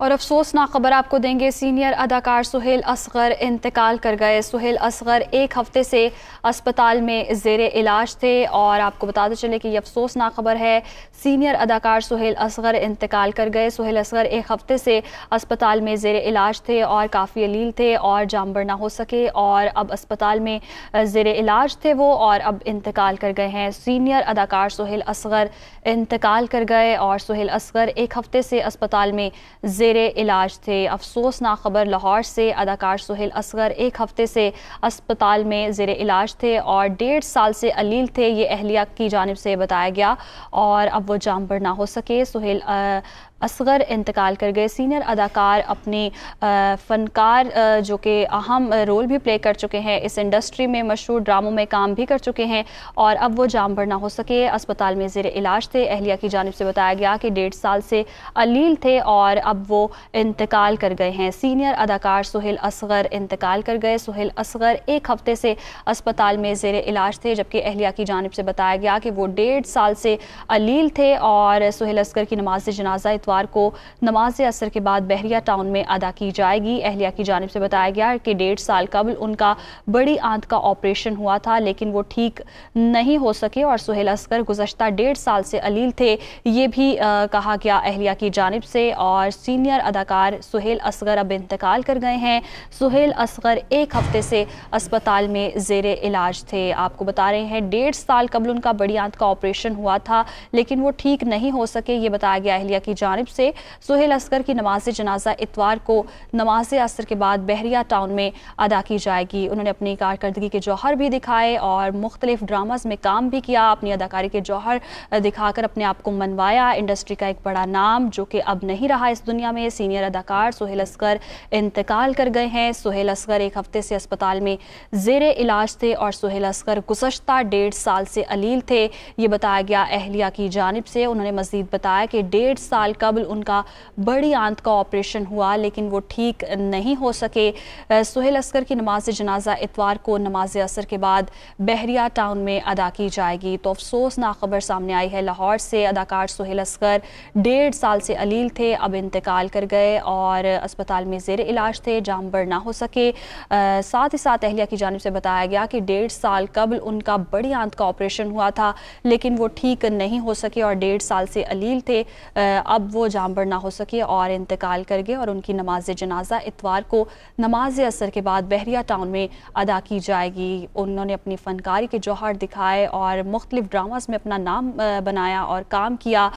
और अफसोसनाक खबर आपको देंगे, सीनियर अदाकार सुहेल असगर इंतकाल कर गए। सुहेल असगर एक हफ़्ते से अस्पताल में जेर इलाज थे और आपको बताते चले कि यह अफसोसनाक खबर है। सीनियर अदाकार सुहेल असगर इंतकाल कर गए। सुहेल असगर एक हफ़्ते से अस्पताल में जेर इलाज थे और काफ़ी अलील थे और जामबर ना हो सके और अब अस्पताल में जेर इलाज थे वो और अब इंतकाल कर गए हैं। सीनियर अदाकार सुहेल असगर इंतकाल कर गए और सुहेल असगर एक हफ़्ते से अस्पताल में जेर इलाज थे। अफसोसनाक खबर लाहौर से अदाकार सुहेल असगर एक हफ़्ते से अस्पताल में जेर इलाज थे और डेढ़ साल से अलील थे, ये अहलिया की जानब से बताया गया और अब वो जाम पर ना हो सके। सुहेल असगर इंतकाल कर गए। सीनियर अदाकार अपनी फ़नकार जो कि अहम रोल भी प्ले कर चुके हैं, इस इंडस्ट्री में मशहूर ड्रामों में काम भी कर चुके हैं और अब वो जाम भर ना हो सके। अस्पताल में ज़ेर इलाज थे। अहलिया की जानब से बताया गया कि डेढ़ साल से अलील थे और अब वो इंतकाल कर गए हैं। सीनियर अदाकार सुहेल असगर इंतकाल कर गए। सुहेल असगर एक हफ़्ते से अस्पताल में ज़ेर इलाज थे, जबकि अहलिया की जानब से बताया गया कि वो डेढ़ साल से अलील थे और सुहेल असगर की नमाज़ जनाजा इतवार इतवार को नमाज़ असर के बाद बहरिया टाउन में अदा की जाएगी। अहलिया की जानब से बताया गया कि डेढ़ साल कबल उनका बड़ी आंत का ऑपरेशन हुआ था लेकिन वो ठीक नहीं हो सके और सुहेल असगर गुजशत डेढ़ साल से अलील थे ये भी आ, कहा गया अहलिया की जानब से। और सीनियर अदाकार सुहेल असगर अब इंतकाल कर गए हैं। सुहेल असगर एक हफ़्ते से अस्पताल में जेर इलाज थे। आपको बता रहे हैं डेढ़ साल कबल उनका बड़ी आंत का ऑपरेशन हुआ था लेकिन वो ठीक नहीं हो सके ये बताया गया अहलिया की जानब जानब से सुहेल असगर की नमाज़ जनाजा इतवार को नमाज़ असर के बाद बहरिया टाउन में अदा की जाएगी। उन्होंने अपनी कारकर्दगी के जौहर भी दिखाए और मुख्तलिफ़ ड्रामाज में काम भी किया। अपनी अदाकारी के जौहर दिखाकर अपने आप को मनवाया। इंडस्ट्री का एक बड़ा नाम, जो कि अब नहीं रहा इस दुनिया में, सीनियर अदाकार सुहेल असगर इंतकाल कर गए हैं। सुहेल असगर एक हफ़्ते से अस्पताल में जेर इलाज थे और सुहेल असगर गुजशत डेढ़ साल से अलील थे। ये बताया गया अहलिया की जानब से उन्होंने मजीद बताया कि डेढ़ साल कबल उनका बड़ी आंत का ऑपरेशन हुआ लेकिन वो ठीक नहीं हो सके। सुहेल असकर की नमाज़ जनाजा इतवार को नमाज़ असर के बाद बहरिया टाउन में अदा की जाएगी। तो अफसोसनाक खबर सामने आई है लाहौर से अदाकार सुहेल असकर डेढ़ साल से अलील थे अब इंतकाल कर गए और अस्पताल में जेर इलाज थे जाम बर ना हो सके। आ, साथ ही साथ अहलिया की जानब से बताया गया कि डेढ़ साल कबल उनका बड़ी आंत का ऑपरेशन हुआ था लेकिन वो ठीक नहीं हो सके और डेढ़ साल से अलील थे। आ, अब वो जामबर ना हो सके और इंतकाल कर गए और उनकी नमाज़ जनाजा इतवार को नमाज़ असर के बाद बहरिया टाउन में अदा की जाएगी। उन्होंने अपनी फ़नकारी के जौहर दिखाए और मुख्तलिफ़ ड्रामाज में अपना नाम बनाया और काम किया।